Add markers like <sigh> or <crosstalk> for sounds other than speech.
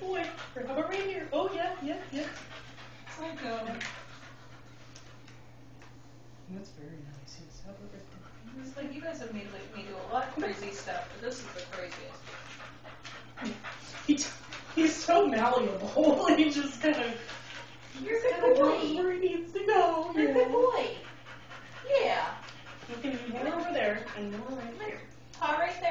boy. Or come over here. Oh, yeah, yeah, yeah. I go. That's very nice. Yes, have a good It's like you guys have made like, me do a lot of crazy stuff, but this is the craziest. <laughs> He t- he's so malleable. <laughs> he just kind of. You're a good boy. Where he needs to go. You're a good boy. Yeah. You can move over there and then right here. Paw right there.